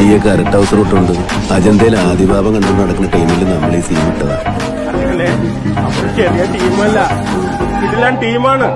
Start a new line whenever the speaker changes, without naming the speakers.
ഈ correct house ഇട്ടുണ്ട് അജന്തയിൽ ആദിഭാവം കണ്ടു നടക്കുന്ന ടീമിൽ നമ്മൾ ഈ സീൻ ഇട്ടതാ.
ചെറിയ ടീമല്ല ഇതെല്ലാം ടീമാണ്